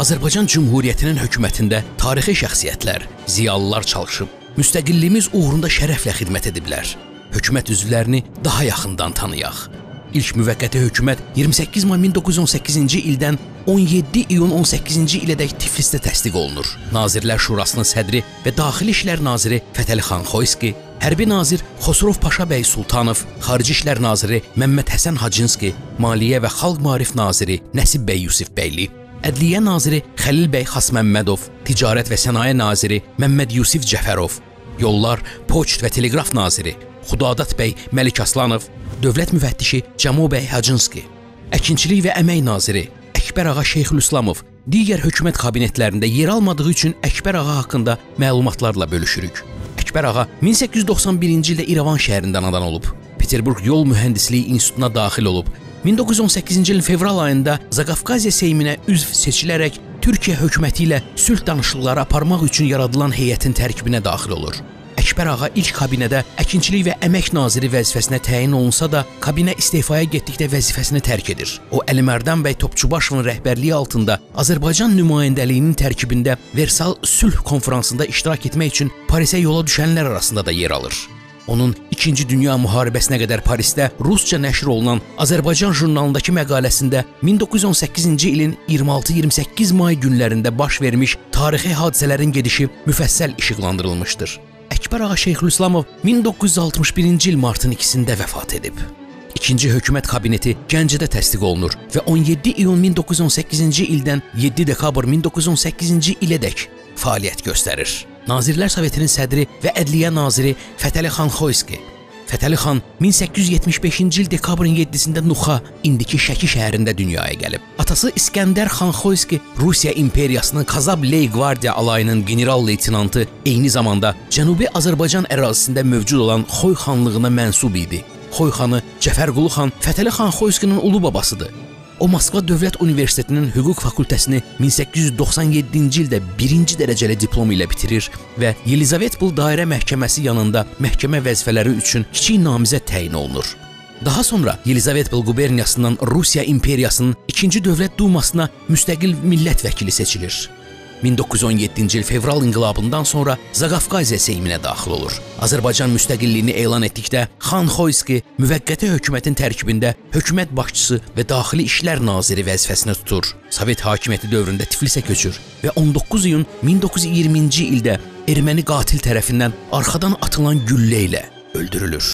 Azərbaycan Cümhuriyyətinin hökumətində tarixi şəxsiyyətlər, ziyalılar çalışıb, müstəqilliyimiz uğrunda şərəflə xidmət ediblər. Hökumət üzvlərini daha yaxından tanıyaq. İlk müvəqqəti hökumət 28 may 1918-ci ildən 17 iyun 18-ci ilədək Tiflisdə təsdiq olunur. Nazirlər Şurasının sədri və Daxili İşlər naziri Fətəli xan Xoyski, hərbi nazir Xosrov Paşa bəy Sultanov, Xarici İşlər naziri Məmməd Həsən Hacınski, Maliyyə və Xalq Maarif naziri Nəsib bəy Yusif bəyli, Ədliyyə naziri Xəlil bəy Xasməmmədov, Ticarət və Sənaye naziri Məmməd Yusif Cəfərov, Yollar, Poçt və Teleqraf naziri Xudadat bəy Məlik Aslanov, Dövlət müfəttişi Cəmo bəy Hacınski, Əkinçilik və Əmək naziri Əkbər ağa Şeyxülislamov digər hökumət kabinetlərində yer almadığı üçün Əkbər ağa haqqında məlumatlarla bölüşürük. Əkbər ağa 1891-ci ildə İrəvan şəhərində anadan olub. Peterburq Yol Mühəndisliyi İnstitutuna daxil olub. 1918-ci ilin fevral ayında Zaqafqaziya Seyminə üzv seçilərək Türkiyə hökuməti ilə sülh danışıqları aparmaq üçün yaradılan heyətin tərkibinə daxil olur. Əkbər ağa ilk kabinədə əkinçilik və əmək naziri vəzifəsinə təyin olunsa da, kabinə istefaya getdikdə vəzifəsini tərk edir. O Əlimərdan bəy Topçubaşovun rəhbərliyi altında Azərbaycan nümayəndəliyinin tərkibində Versal sülh konfransında iştirak etmək üçün Parisə yola düşənlər arasında da yer alır. Onun 2-ci Dünya müharibəsinə qədər Parisdə rusca nəşr olunan Azərbaycan jurnalındakı məqaləsində 1918-ci ilin 26-28 may günlərində baş vermiş tarixi hadisələrin gedişi müfəssəl işıqlandırılmışdır. Əkbər ağa Şeyxülislamov 1961-ci il martın 2-sində vəfat edib. İkinci hökumət kabineti Gəncədə təsdiq olunur və 17 iyun 1918-ci ildən 7 dekabr 1918-ci ilədək fəaliyyət göstərir. Nazirlər Sovetinin sədri və Ədliyyə naziri Fətəli xan Xoyski Fətəli xan 1875-ci il dekabrın 7-sində Nuxa, indiki Şəki şəhərində dünyaya gəlib. Atası İskəndər xan Xoyski Rusiya imperiyasının Kazab Ley Qvardiya alayının general-leytenantı, eyni zamanda Cənubi Azərbaycan ərazisində mövcud olan Xoy xanlığına mənsub idi. Xoy xanı Cəfərqulu xan Fətəli xan Xoyskinin ulu babasıdır. O Moskva Dövlət Universitetinin hüquq fakültəsini 1897-ci ildə birinci dərəcəli diplom ilə bitirir və Yelizavetpol Dairə Məhkəməsi yanında məhkəmə vəzifələri üçün kiçik namizəd təyin olunur. Daha sonra Yelizavetpol quberniyasından Rusiya imperiyasının 2-ci Dövlət Dumasına müstəqil millət vəkili seçilir. 1917-ci il fevral inqilabından sonra Zaqafqaziya Seyminə daxil olur. Azərbaycan müstəqilliyini elan etdikdə Xan Xoyski müvəqqəti hökumətin tərkibində hökumət başçısı və daxili işlər naziri vəzifəsini tutur. Sovet hakimiyyəti dövründə Tiflisə köçür və 19 iyun 1920-ci ildə erməni qatil tərəfindən arxadan atılan güllə ilə öldürülür.